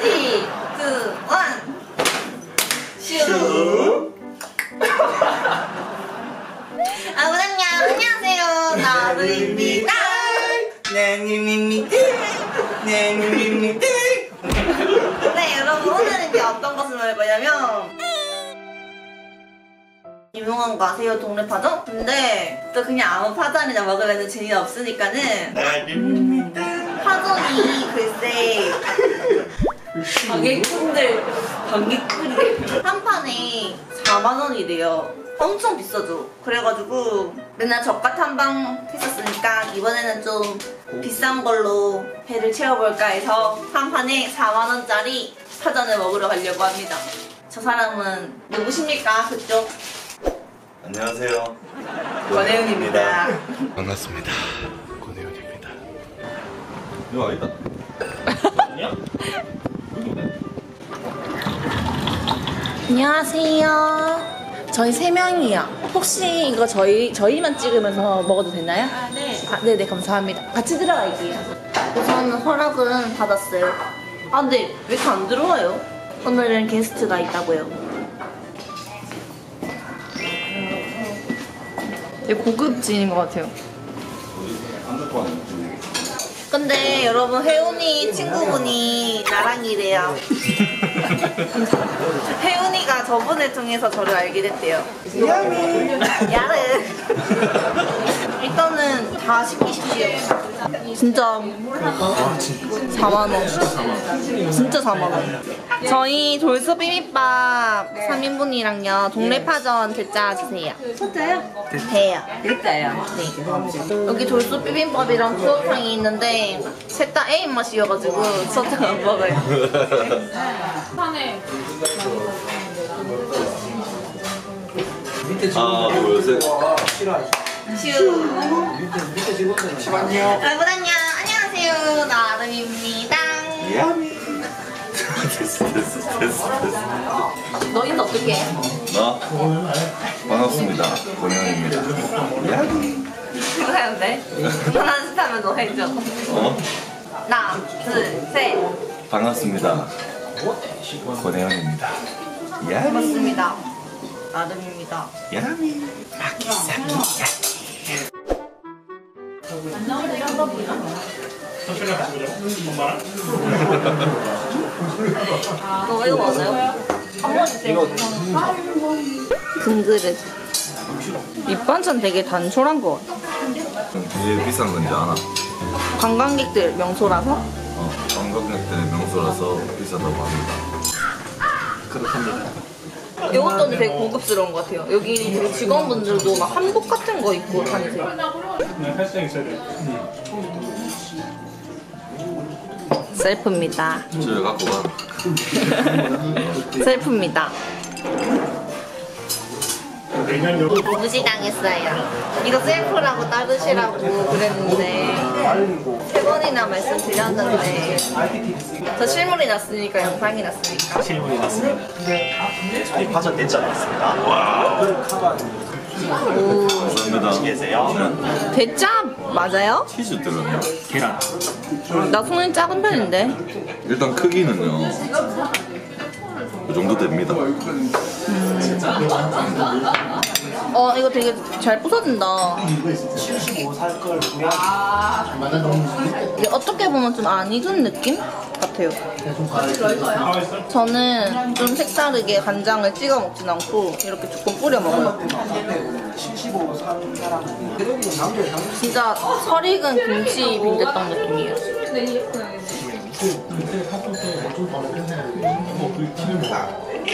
3, 2, 1. 슈. 아, 부장님, 안녕하세요. 나루입니다. 네, 여러분, 오늘은 이제 어떤 것을 먹을 거냐면. 유명한 거 아세요? 동네 파전? 근데 또 그냥 아무 파전이나 먹으면 재미없으니까는. 파전이 글쎄 방개꾼들 방개꾼들 한 판에 4만 원이래요 엄청 비싸죠 그래가지고 맨날 젓가 탐방 했었으니까 이번에는 좀 비싼 걸로 배를 채워볼까 해서 한 판에 4만 원짜리 파전을 먹으러 가려고 합니다 저 사람은 누구십니까 그쪽? 안녕하세요. 권혜윤입니다 반갑습니다. 권혜윤입니다. 이거 아니다. 안녕하세요. 저희 세 명이요. 혹시 이거 저희 저희만 찍으면서 먹어도 되나요? 아 네. 아, 네네 감사합니다. 같이 들어갈게요. 우선 허락은 받았어요. 아 근데 왜 이렇게 안 들어와요? 오늘은 게스트가 있다고요. 되게 고급진인 것 같아요. 근데 여러분 혜훈이 친구분이 나랑 이래요. 혜훈이가 저분을 통해서 저를 알게 됐대요. 야르. 일단은 다 시키십시오. 진짜 4만 원. 진짜 4만 원. 저희 돌솥 비빔밥 3인분이랑요 동래파전 대짜 주세요. 소짜요? 대요. 대짜요. 네. 여기 돌솥 비빔밥이랑 수어탕이 있는데 셋 다 A 맛이어가지고 수어탕 안 먹어요. 하나, 둘, 셋. 슈. 여러분 안녕. 안녕하세요. 나름입니다. 야미. 됐어, 됐어, 됐어, 됐어. 너희는 어떻게 해? 나 반갑습니다. 권영입니다. 야미. 하는데? 너 해줘. 어? 하나, 둘, 셋. 반갑습니다. 권혜연입니다. 야미. 맞습니다. 나름입니다. 야미. 너 이거 맞아요? 한번 주세요. 금그릇. 밑반찬 되게 단촐한 거 같아. 제일 비싼 건지 아나? 관광객들 명소라서? 어, 관광객들의 명소라서 비싸다고 합니다. 그렇답니다. 이것도 되게 고급스러운 것 같아요. 여기 되게 직원분들도 막 한복 같은 거 입고 다니세요. 셀프입니다. 집에 갖고 가. 셀프입니다. 무시당했어요. 이거 셀프라고 따르시라고 그랬는데 세 번이나 말씀드렸는데 저 실물이 났으니까 영상이 났으니까 실물이 났습니다. 저희 파전 됐지 않았습니다. 감사합니다. 계세요? 대짜 맞아요? 치즈 들었네. 계란. 나 손이 작은 편인데 일단 크기는요. 이 정도 됩니다. 어 이거 되게 잘 부서진다 75살 걸 구매하기. 이게 어떻게 보면 좀 안 익은 느낌 같아요 저는 좀 색다르게 간장을 찍어 먹진 않고 이렇게 조금 뿌려 먹어요 75살 사람. 진짜 설익은 김치 빈대떡 느낌이에요 어, 들어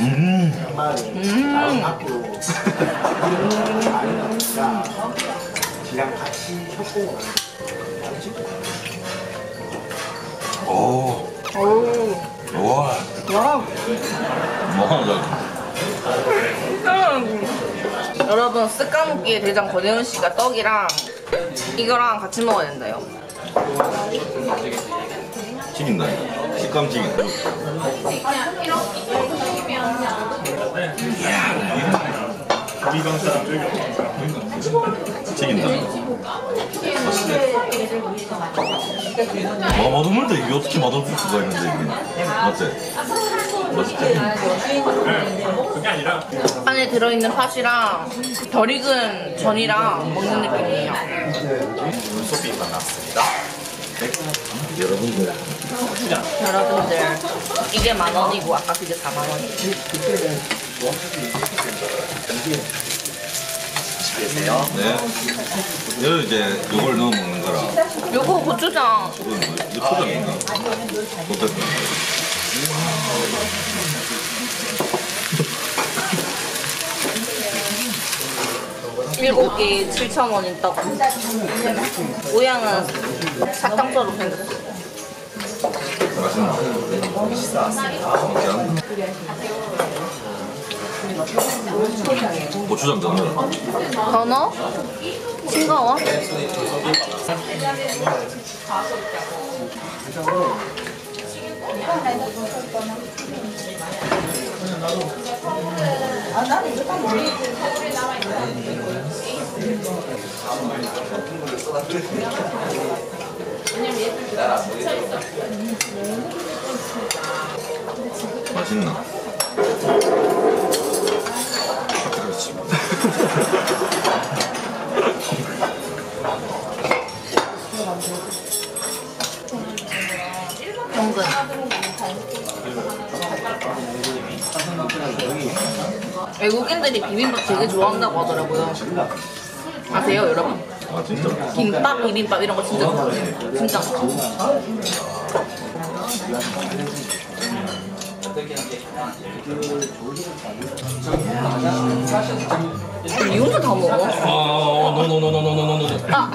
음. 오. 와. 뭐 여러분 쓱까먹기의 대장 권혜원 씨가 떡이랑 이거랑 같이 먹어야 된대요. 튀긴다. 식감 튀긴다. 튀긴다. 맛있네. 와, 맛없는데 이게 어떻게 맛없을 수가 있는데 이게. 맞지? 맛있지? 안에 들어있는 팥이랑 덜 익은 전이랑 먹는 느낌이에요. 눈썹비빔밥 나왔습니다. 여러분들. 여러분들 이게 만 원이고 아까 그게 4만 원이에요. 계세요. 네. 이거 이제 이걸 넣어 먹는 거라. 요거 고추장 이건 뭐, 초장인가? 어쨌든. 일곱 개에 7천 원인 떡. 모양은 사탕처럼 생겼어. 고추장 넣어. 더 넣어? 싱거워? 아, 나는 이거 우리 서울에 남아 있는 맛있나? 외국인들이 비빔밥 되게 좋아한다고 하더라고요. 아세요, 여러분? 아 진짜? 김밥, 비빔밥 이런 거 진짜 좋아해요. 진짜. 이 혼자 다 먹어? 아, 노노노노노노노노. 아.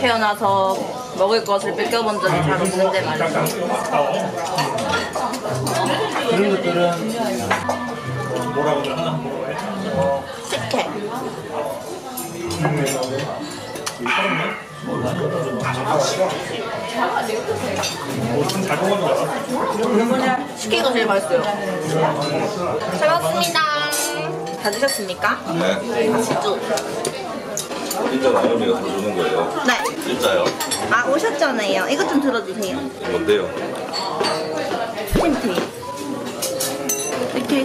태어나서 먹을 것을 뺏겨본 적이 잘 없는데 말이죠. 그런 것들은 뭐라고들 하나 식혜. 잘 먹은 거 같아. 식혜가 제일 맛있어요. 잘 먹습니다. 다 드셨습니까? 네. 맛있죠? 진짜 라면이가 더 주는 거예요. 네. 진짜요? 아 오셨잖아요. 이것 좀 들어주세요. 뭔데요? 찜트이. 이렇게